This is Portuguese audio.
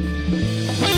Música